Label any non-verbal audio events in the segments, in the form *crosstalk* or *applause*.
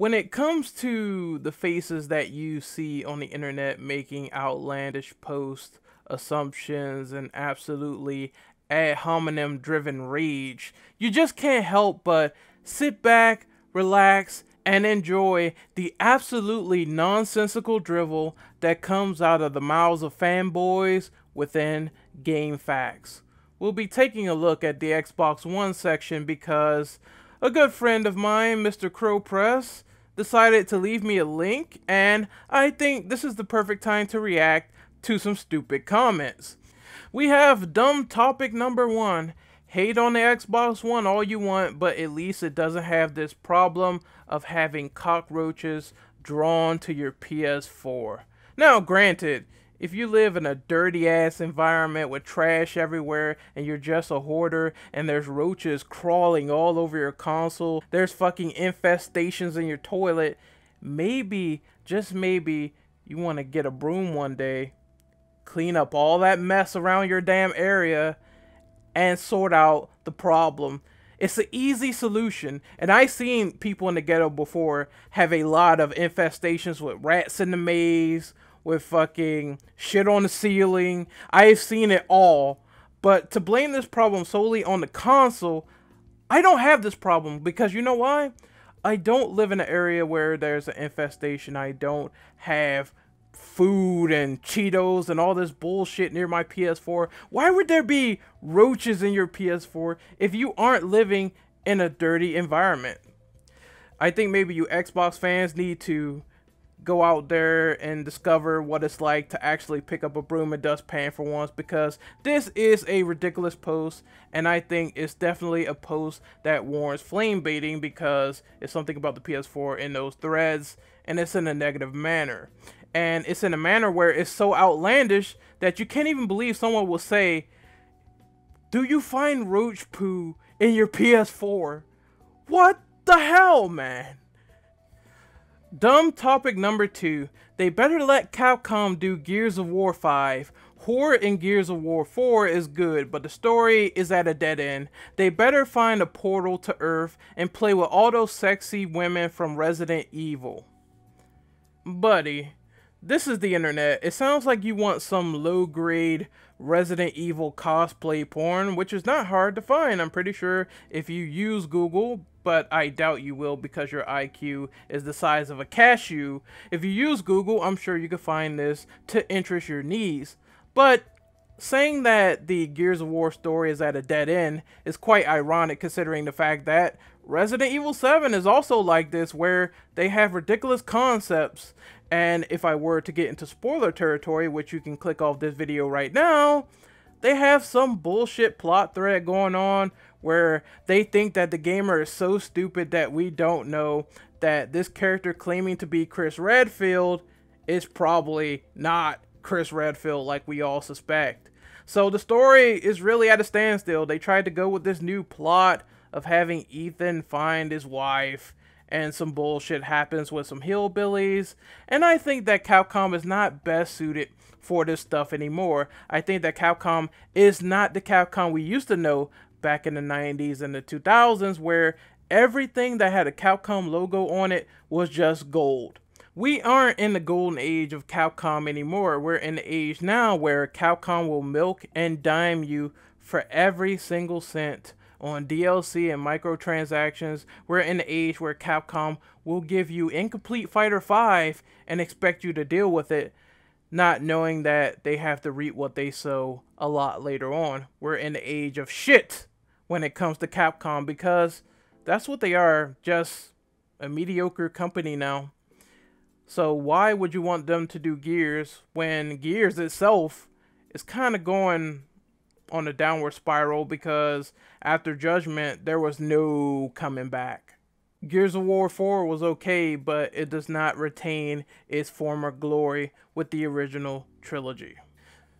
When it comes to the faces that you see on the internet making outlandish posts, assumptions, and absolutely ad hominem driven rage, you just can't help but sit back, relax, and enjoy the absolutely nonsensical drivel that comes out of the mouths of fanboys within GameFAQs. We'll be taking a look at the Xbox One section because a good friend of mine, Mr. Crow Press, decided to leave me a link, and I think this is the perfect time to react to some stupid comments. We have dumb topic number one. Hate on the Xbox One all you want, but at least it doesn't have this problem of having cockroaches drawn to your PS4. Now, granted, if you live in a dirty ass environment with trash everywhere and you're just a hoarder and there's roaches crawling all over your console, there's fucking infestations in your toilet, maybe, just maybe, you want to get a broom one day, clean up all that mess around your damn area, and sort out the problem. It's an easy solution, and I've seen people in the ghetto before have a lot of infestations with rats in the maze, with fucking shit on the ceiling. I've seen it all. But to blame this problem solely on the console, I don't have this problem because you know why? I don't live in an area where there's an infestation. I don't have food and Cheetos and all this bullshit near my PS4. Why would there be roaches in your PS4 if you aren't living in a dirty environment? I think maybe you Xbox fans need to go out there and discover what it's like to actually pick up a broom and dustpan for once because this is a ridiculous post and I think it's definitely a post that warrants flame baiting because it's something about the PS4 in those threads and it's in a negative manner. And it's in a manner where it's so outlandish that you can't even believe someone will say, Do you find roach poo in your PS4? What the hell, man? Dumb topic number two. They better let Capcom do Gears of War 5. Horror in Gears of War 4 is good, but the story is at a dead end. They better find a portal to Earth and play with all those sexy women from Resident Evil. Buddy, this is the internet. It sounds like you want some low-grade Resident Evil cosplay porn, which is not hard to find. I'm pretty sure if you use Google, but I doubt you will because your IQ is the size of a cashew. If you use Google, I'm sure you can find this to interest your needs. But saying that the Gears of War story is at a dead end is quite ironic considering the fact that Resident Evil 7 is also like this where they have ridiculous concepts and if I were to get into spoiler territory, which you can click off this video right now, they have some bullshit plot thread going on where they think that the gamer is so stupid that we don't know that this character claiming to be Chris Redfield is probably not Chris Redfield like we all suspect. So the story is really at a standstill. They tried to go with this new plot of having Ethan find his wife and some bullshit happens with some hillbillies. And I think that Capcom is not best suited for this stuff anymore. I think that Capcom is not the Capcom we used to know back in the 90s and the 2000s where everything that had a Capcom logo on it was just gold. We aren't in the golden age of Capcom anymore. We're in the age now where Capcom will milk and dime you for every single cent on DLC and microtransactions. We're in the age where Capcom will give you Incomplete Fighter 5 and expect you to deal with it not knowing that they have to reap what they sow a lot later on. We're in the age of shit when it comes to Capcom because that's what they are, just a mediocre company now. So why would you want them to do Gears when Gears itself is kind of going on a downward spiral because after Judgment there was no coming back. Gears of War 4 was okay, but it does not retain its former glory with the original trilogy.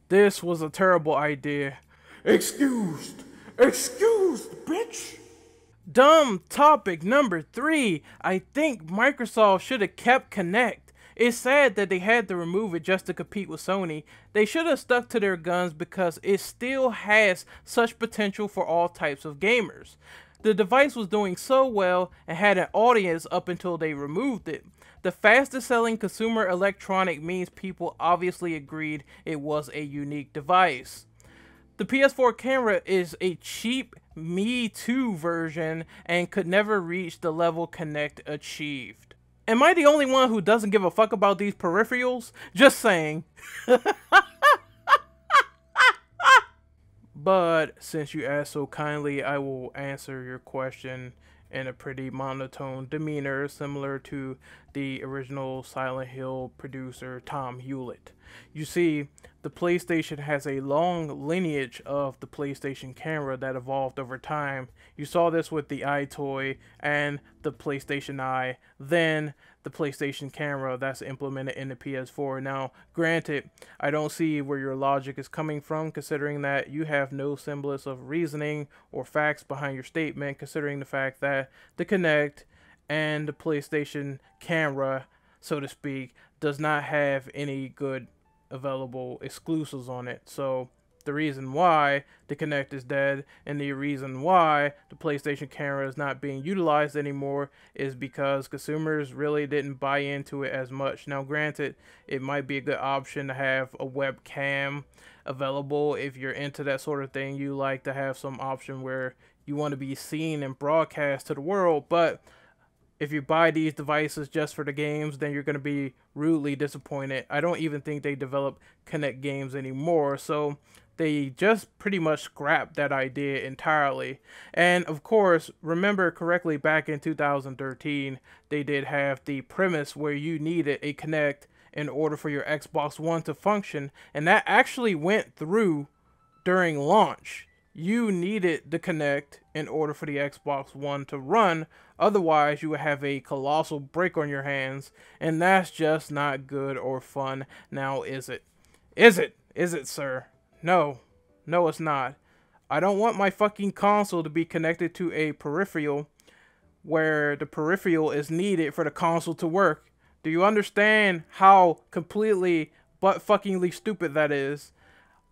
This was a terrible idea. Excused! Excused, bitch! Dumb topic number three. I think Microsoft should have kept Kinect. It's sad that they had to remove it just to compete with Sony. They should have stuck to their guns because it still has such potential for all types of gamers. The device was doing so well and had an audience up until they removed it. The fastest selling consumer electronic means people obviously agreed it was a unique device. The PS4 camera is a cheap Me Too version and could never reach the level Kinect achieved. Am I the only one who doesn't give a fuck about these peripherals? Just saying. *laughs* but since you asked so kindly, I will answer your question in a pretty monotone demeanor, similar to the original Silent Hill producer Tomm Hulett. You see, the PlayStation has a long lineage of the PlayStation camera that evolved over time. You saw this with the EyeToy and the PlayStation Eye, then the PlayStation camera that's implemented in the PS4. Now, granted, I don't see where your logic is coming from, considering that you have no semblance of reasoning or facts behind your statement, considering the fact that the Kinect and the PlayStation camera, so to speak, does not have any good available exclusives on it. So the reason why the Kinect is dead and the reason why the PlayStation camera is not being utilized anymore is because consumers really didn't buy into it as much. Now, granted, it might be a good option to have a webcam available if you're into that sort of thing. You like to have some option where you want to be seen and broadcast to the world, but if you buy these devices just for the games, then you're going to be rudely disappointed. I don't even think they develop Kinect games anymore, so they just pretty much scrapped that idea entirely. And of course, remember correctly, back in 2013, they did have the premise where you needed a Kinect in order for your Xbox One to function, and that actually went through during launch you needed the Kinect in order for the Xbox One to run. Otherwise, you would have a colossal break on your hands, and that's just not good or fun. Now, is it? Is it? Is it, sir? No. No, it's not. I don't want my fucking console to be connected to a peripheral where the peripheral is needed for the console to work. Do you understand how completely butt fuckingly stupid that is?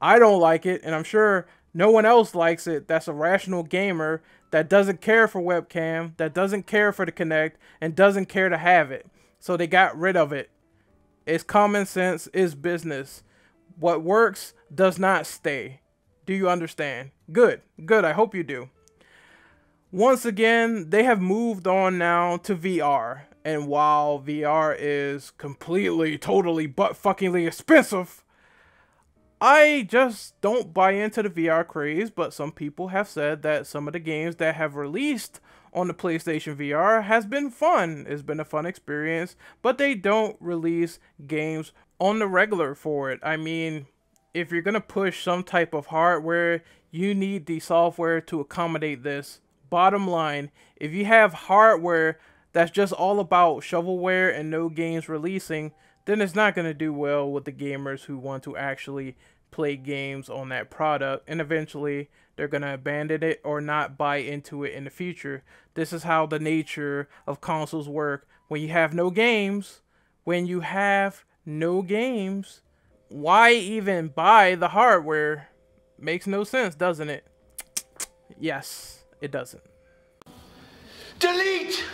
I don't like it, and I'm sure no one else likes it that's a rational gamer that doesn't care for webcam, that doesn't care for the Kinect, and doesn't care to have it. So they got rid of it. It's common sense, it's business. What works does not stay. Do you understand? Good, good, I hope you do. Once again, they have moved on now to VR. And while VR is completely, totally, butt fuckingly expensive, I just don't buy into the VR craze, but some people have said that some of the games that have released on the PlayStation VR has been fun. It's been a fun experience, but they don't release games on the regular for it. I mean, if you're going to push some type of hardware, you need the software to accommodate this. Bottom line, if you have hardware that's just all about shovelware and no games releasing, then it's not going to do well with the gamers who want to actually play games on that product and eventually they're going to abandon it or not buy into it in the future. This is how the nature of consoles work. When you have no games, when you have no games, why even buy the hardware? Makes no sense, doesn't it? Yes, it doesn't. Delete!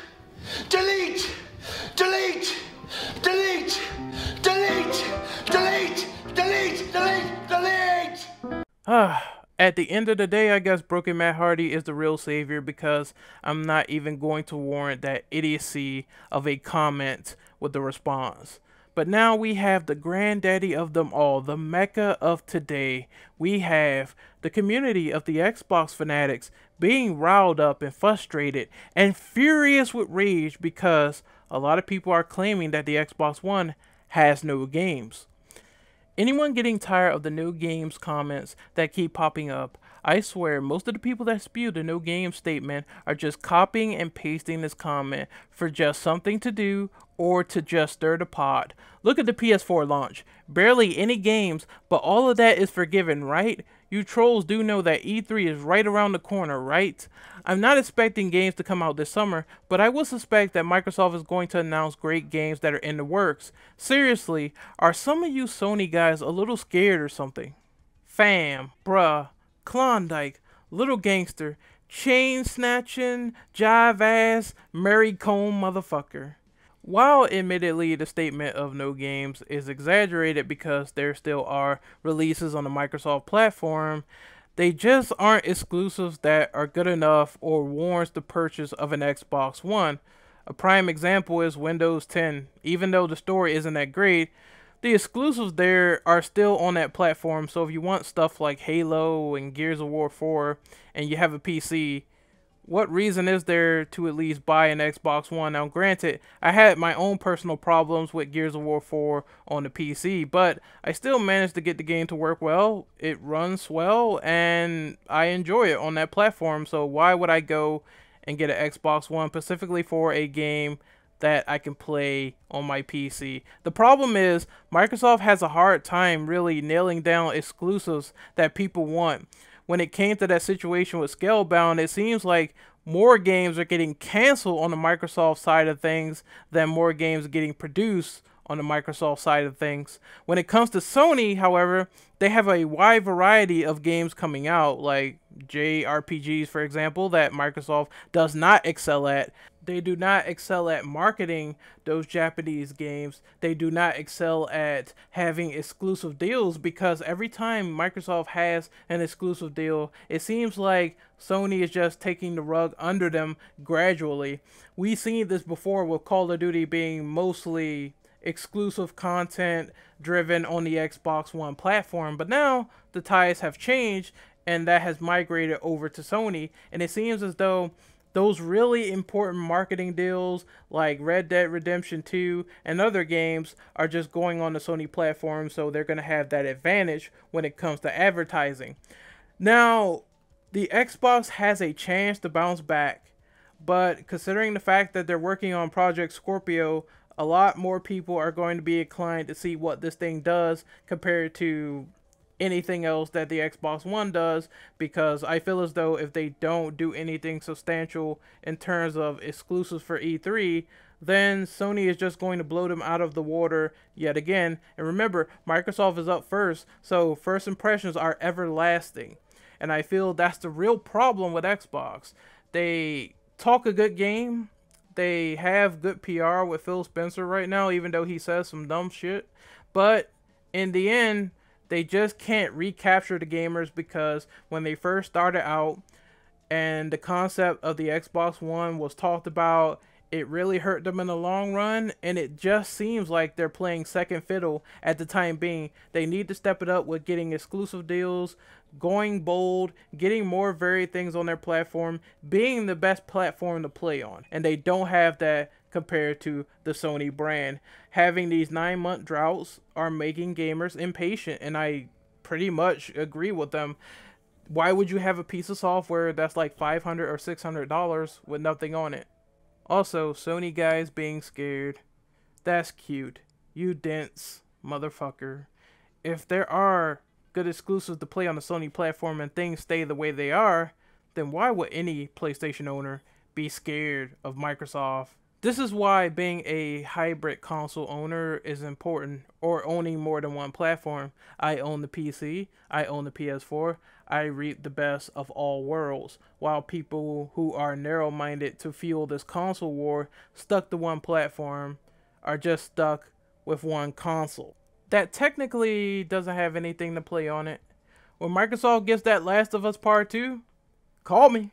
At the end of the day, I guess Broken Matt Hardy is the real savior because I'm not even going to warrant that idiocy of a comment with the response. But now we have the granddaddy of them all, the mecca of today. We have the community of the Xbox fanatics being riled up and frustrated and furious with rage because a lot of people are claiming that the Xbox One has no games. Anyone getting tired of the no games comments that keep popping up, I swear most of the people that spew the no game statement are just copying and pasting this comment for just something to do or to just stir the pot. Look at the PS4 launch. Barely any games, but all of that is forgiven, right? You trolls do know that E3 is right around the corner, right? I'm not expecting games to come out this summer, but I will suspect that Microsoft is going to announce great games that are in the works. Seriously, are some of you Sony guys a little scared or something? Fam, bruh, Klondike, Little Gangster, chain snatching, jive ass, Mary Comb motherfucker. While admittedly the statement of no games is exaggerated because there still are releases on the Microsoft platform, they just aren't exclusives that are good enough or warrants the purchase of an Xbox One. A prime example is Windows 10. Even though the story isn't that great, the exclusives there are still on that platform. So if you want stuff like Halo and Gears of War 4 and you have a PC, what reason is there to at least buy an Xbox One? Now, granted, I had my own personal problems with Gears of War 4 on the PC, but I still managed to get the game to work well. It runs well, and I enjoy it on that platform. So why would I go and get an Xbox One specifically for a game that I can play on my PC. The problem is Microsoft has a hard time really nailing down exclusives that people want. When it came to that situation with Scalebound, it seems like more games are getting canceled on the Microsoft side of things than more games getting produced on the Microsoft side of things. When it comes to Sony, however, they have a wide variety of games coming out, like JRPGs, for example, that Microsoft does not excel at. They do not excel at marketing those Japanese games. They do not excel at having exclusive deals because every time Microsoft has an exclusive deal, it seems like Sony is just taking the rug under them gradually. We've seen this before with Call of Duty being mostly exclusive content driven on the Xbox One platform, but now the ties have changed and that has migrated over to Sony and it seems as though those really important marketing deals like Red Dead Redemption 2 and other games are just going on the Sony platform, so they're going to have that advantage when it comes to advertising. Now, the Xbox has a chance to bounce back, but considering the fact that they're working on Project Scorpio, a lot more people are going to be inclined to see what this thing does compared to anything else that the Xbox One does because I feel as though if they don't do anything substantial in terms of exclusives for E3, then Sony is just going to blow them out of the water yet again. And remember, Microsoft is up first, so first impressions are everlasting. And I feel that's the real problem with Xbox. They talk a good game, they have good PR with Phil Spencer right now, even though he says some dumb shit. But in the end, they just can't recapture the gamers because when they first started out and the concept of the Xbox One was talked about, it really hurt them in the long run and it just seems like they're playing second fiddle at the time being. They need to step it up with getting exclusive deals, going bold, getting more varied things on their platform, being the best platform to play on. And they don't have that compared to the Sony brand. Having these nine month droughts are making gamers impatient, and I pretty much agree with them. Why would you have a piece of software that's like 500 or $600 with nothing on it? Also, Sony guys being scared. That's cute. You dense motherfucker. If there are good exclusives to play on the Sony platform and things stay the way they are, then why would any PlayStation owner be scared of Microsoft this is why being a hybrid console owner is important, or owning more than one platform. I own the PC, I own the PS4, I reap the best of all worlds, while people who are narrow minded to fuel this console war, stuck to one platform, are just stuck with one console. That technically doesn't have anything to play on it. When Microsoft gets that Last of Us Part 2, call me.